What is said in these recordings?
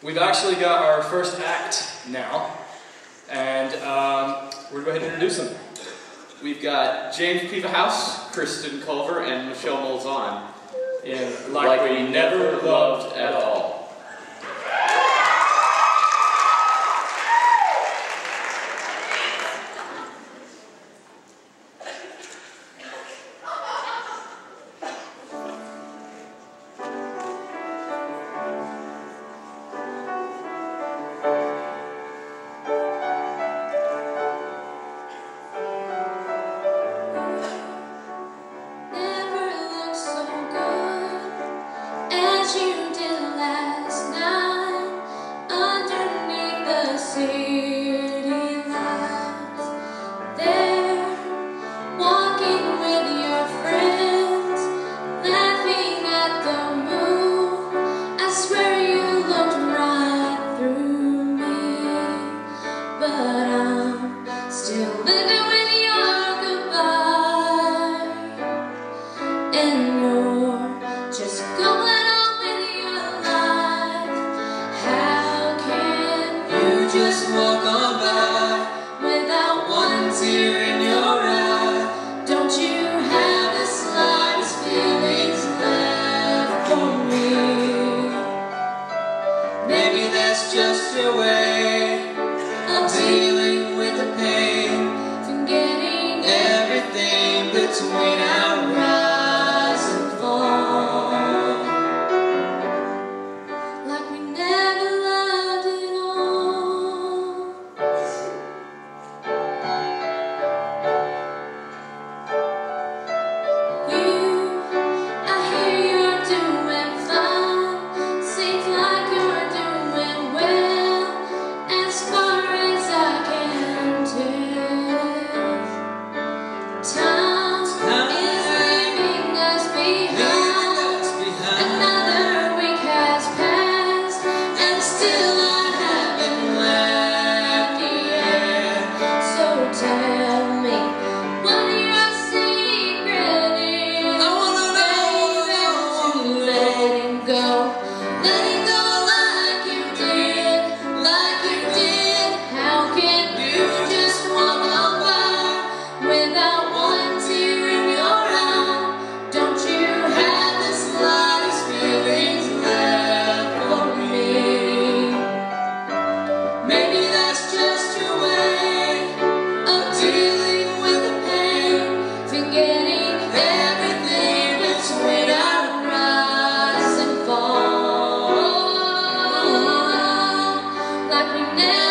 We've actually got our first act now, and um, we're going to go ahead and introduce them. We've got James Pevahouse, Kristen Culver, and Michelle Molzon in Like, like We Never Loved at All. see just a way like we never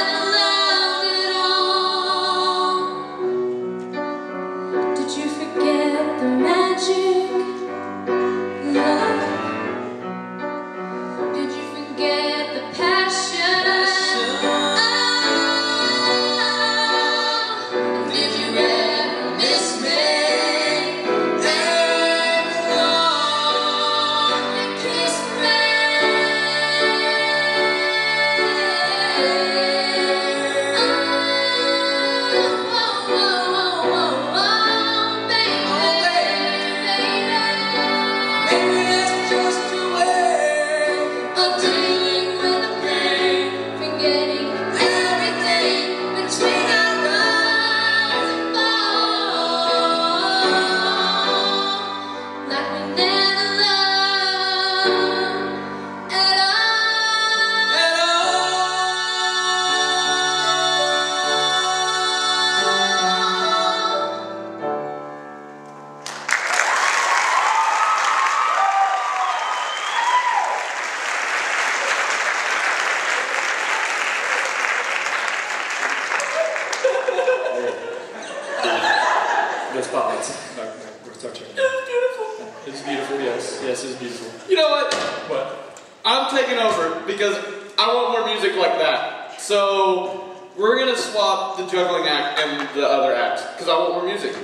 The spotlights. No, no, we're starting. It was beautiful. It's beautiful, yes. Yes, it's beautiful. You know what? What? I'm taking over because I want more music like that. So we're gonna swap the juggling act and the other act because I want more music.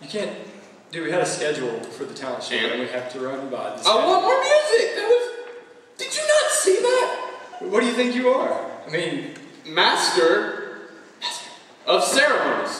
You can't. Dude, we had a schedule for the talent show, And? and we have to run by the I schedule. want more music. That was. Did you not see that? What do you think you are? I mean, Master of ceremonies.